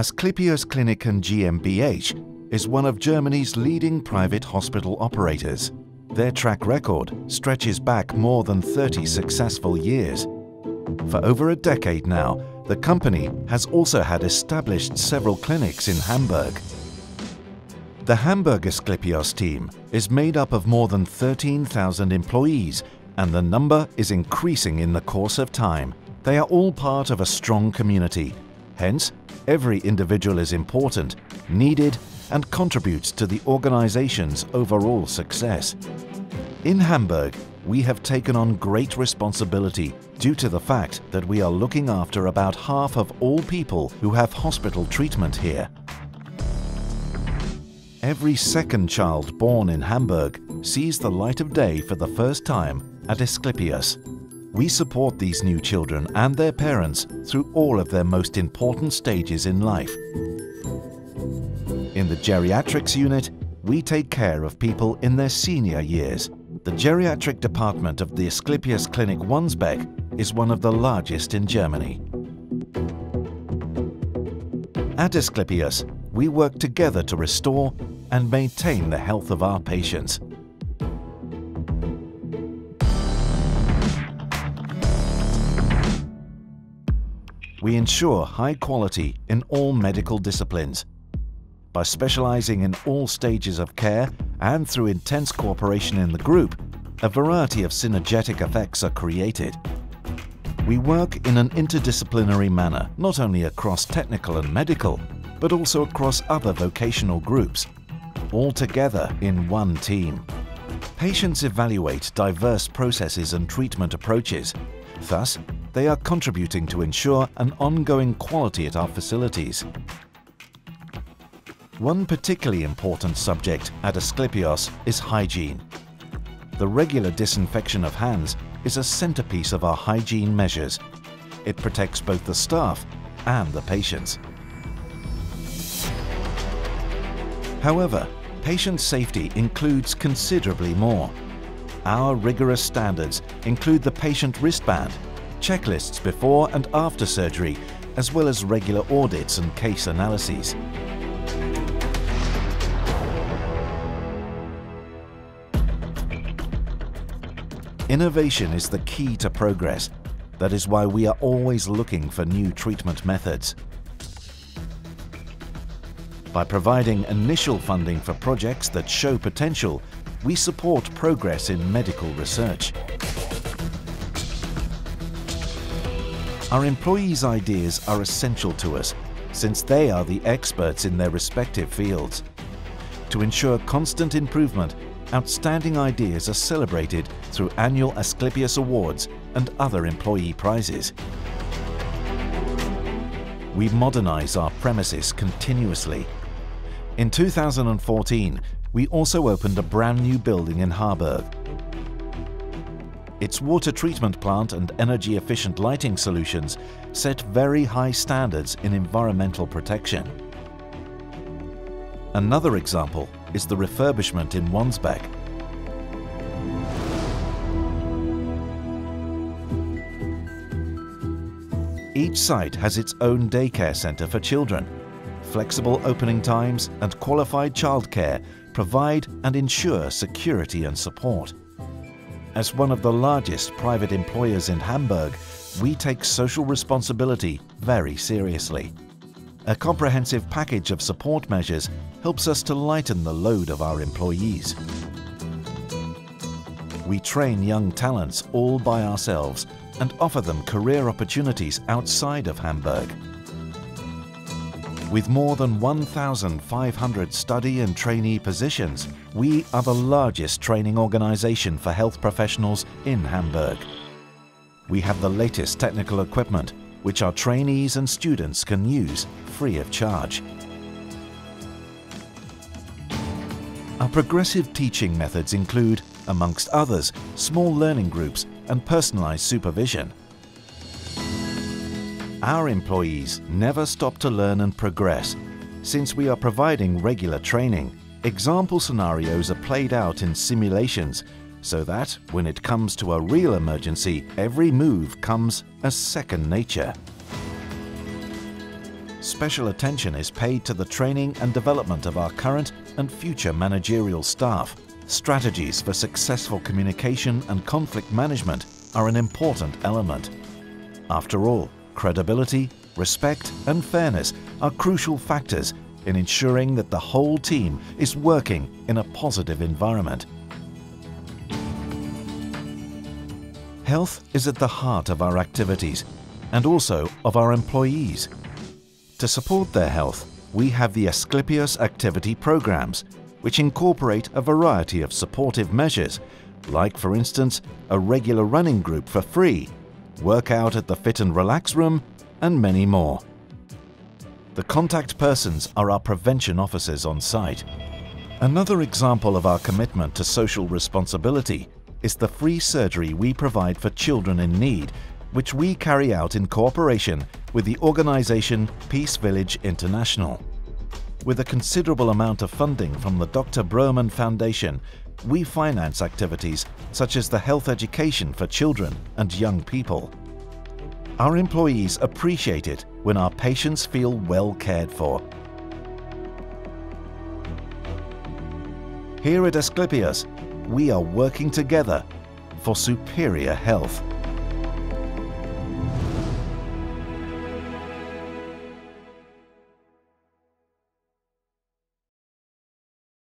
Asklepios Kliniken GmbH is one of Germany's leading private hospital operators. Their track record stretches back more than 30 successful years. For over a decade now, the company has also had established several clinics in Hamburg. The Hamburg Asklepios team is made up of more than 13,000 employees and the number is increasing in the course of time. They are all part of a strong community. Hence, every individual is important, needed and contributes to the organization's overall success. In Hamburg, we have taken on great responsibility due to the fact that we are looking after about half of all people who have hospital treatment here. Every second child born in Hamburg sees the light of day for the first time at Asklepios. We support these new children and their parents through all of their most important stages in life. In the geriatrics unit, we take care of people in their senior years. The geriatric department of the Asklepios Clinic Wandsbek is one of the largest in Germany. At Asklepios, we work together to restore and maintain the health of our patients. We ensure high quality in all medical disciplines by specializing in all stages of care and through intense cooperation in the group, a variety of synergetic effects are created. We work in an interdisciplinary manner, not only across technical and medical, but also across other vocational groups, all together in one team. Patients evaluate diverse processes and treatment approaches. Thus, they are contributing to ensure an ongoing quality at our facilities. One particularly important subject at Asklepios is hygiene. The regular disinfection of hands is a centerpiece of our hygiene measures. It protects both the staff and the patients. However, patient safety includes considerably more. Our rigorous standards include the patient wristband, checklists before and after surgery, as well as regular audits and case analyses. Innovation is the key to progress. That is why we are always looking for new treatment methods. By providing initial funding for projects that show potential, we support progress in medical research. Our employees' ideas are essential to us since they are the experts in their respective fields. To ensure constant improvement, outstanding ideas are celebrated through annual Asklepios Awards and other employee prizes. We modernize our premises continuously. In 2014, we also opened a brand new building in Harburg. Its water treatment plant and energy efficient lighting solutions set very high standards in environmental protection. Another example is the refurbishment in Wandsbek. Each site has its own daycare centre for children. Flexible opening times and qualified childcare provide and ensure security and support. As one of the largest private employers in Hamburg, we take social responsibility very seriously. A comprehensive package of support measures helps us to lighten the load of our employees. We train young talents all by ourselves and offer them career opportunities outside of Hamburg. With more than 1,500 study and trainee positions, we are the largest training organization for health professionals in Hamburg. We have the latest technical equipment, which our trainees and students can use free of charge. Our progressive teaching methods include, amongst others, small learning groups and personalized supervision. Our employees never stop to learn and progress. Since we are providing regular training, example scenarios are played out in simulations so that, when it comes to a real emergency, every move comes as second nature. special attention is paid to the training and development of our current and future managerial staff. Strategies for successful communication and conflict management are an important element. After all, credibility, respect and fairness are crucial factors in ensuring that the whole team is working in a positive environment. Health is at the heart of our activities and also of our employees. To support their health, we have the Asklepios activity programs, which incorporate a variety of supportive measures, like for instance, a regular running group for free, workout at the Fit and Relax room, and many more. The contact persons are our prevention officers on site. Another example of our commitment to social responsibility is the free surgery we provide for children in need, which we carry out in cooperation with the organisation Peace Village International. With a considerable amount of funding from the Dr. Broermann Foundation, we finance activities such as the health education for children and young people. Our employees appreciate it when our patients feel well cared for. Here at Asklepios, we are working together for superior health.